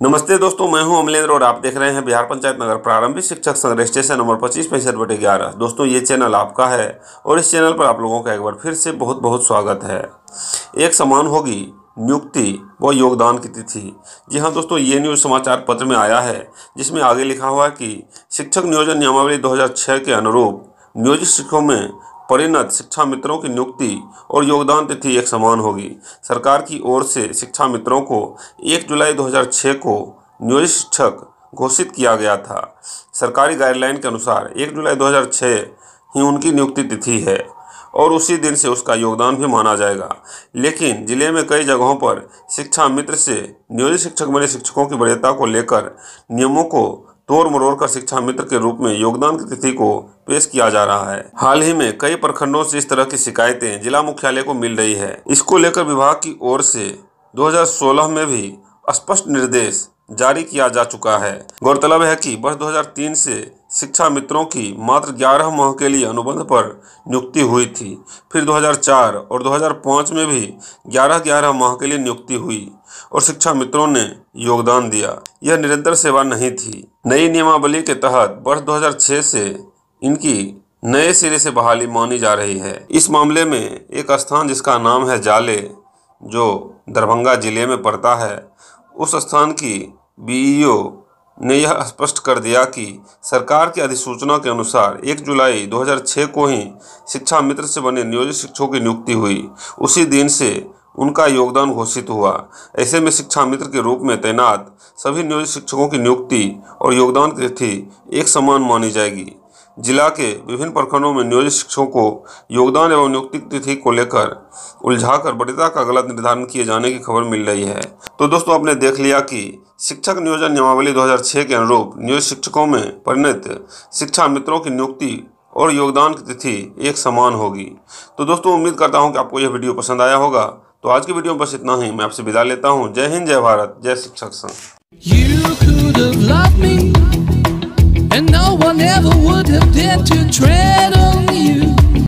नमस्ते दोस्तों, मैं हूँ अमलेंद्र और आप देख रहे हैं बिहार पंचायत नगर प्रारंभिक शिक्षक संघ रजिस्ट्रेशन नंबर पच्चीस, पैंसठ बटे ग्यारह। दोस्तों, ये चैनल आपका है और इस चैनल पर आप लोगों का एक बार फिर से बहुत बहुत स्वागत है। एक समान होगी नियुक्ति व योगदान की तिथि। जी हाँ दोस्तों, ये न्यूज़ समाचार पत्र में आया है, जिसमें आगे लिखा हुआ है कि शिक्षक नियोजन नियमावली 2006 के अनुरूप नियोजित शिक्षकों में परिणत शिक्षा मित्रों की नियुक्ति और योगदान तिथि एक समान होगी। सरकार की ओर से शिक्षा मित्रों को 1 जुलाई 2006 को नियोजित शिक्षक घोषित किया गया था। सरकारी गाइडलाइन के अनुसार 1 जुलाई 2006 ही उनकी नियुक्ति तिथि है और उसी दिन से उसका योगदान भी माना जाएगा। लेकिन ज़िले में कई जगहों पर शिक्षा मित्र से नियोजित शिक्षक बने शिक्षकों की वरीयता को लेकर नियमों को तोड़ मरोड़ का शिक्षा मित्र के रूप में योगदान की तिथि को पेश किया जा रहा है। हाल ही में कई प्रखंडों से इस तरह की शिकायतें जिला मुख्यालय को मिल रही है। इसको लेकर विभाग की ओर से 2016 में भी स्पष्ट निर्देश जारी किया जा चुका है। गौरतलब है कि वर्ष 2003 से शिक्षा मित्रों की मात्र 11 माह के लिए अनुबंध पर नियुक्ति हुई थी। फिर 2004 और 2005 में भी 11-11 माह के लिए नियुक्ति हुई और शिक्षा मित्रों ने योगदान दिया। यह निरंतर सेवा नहीं थी। नई नियमावली के तहत वर्ष 2006 से इनकी नए सिरे से बहाली मानी जा रही है। इस मामले में एक स्थान जिसका नाम है जाले, जो दरभंगा ज़िले में पड़ता है, उस स्थान की बीईओ ने यह स्पष्ट कर दिया कि सरकार की अधिसूचना के अनुसार 1 जुलाई 2006 को ही शिक्षा मित्र से बने नियोजित शिक्षकों की नियुक्ति हुई। उसी दिन से उनका योगदान घोषित हुआ। ऐसे में शिक्षा मित्र के रूप में तैनात सभी नियोजित शिक्षकों की नियुक्ति और योगदान की तिथि एक समान मानी जाएगी। जिला के विभिन्न प्रखंडों में नियोजित शिक्षकों को योगदान एवं नियुक्ति तिथि को लेकर उलझाकर वरीयता का गलत निर्धारण किए जाने की खबर मिल रही है। तो दोस्तों, आपने देख लिया कि शिक्षक नियोजन नियमावली 2006 के अनुरूप नियोजित शिक्षकों में परिणत शिक्षा मित्रों की नियुक्ति और योगदान की तिथि एक समान होगी। तो दोस्तों, उम्मीद करता हूँ कि आपको यह वीडियो पसंद आया होगा। तो आज की वीडियो में बस इतना ही। मैं आपसे विदा लेता हूँ। जय हिंद, जय भारत, जय शिक्षक संघ। Ever would have dared to tread.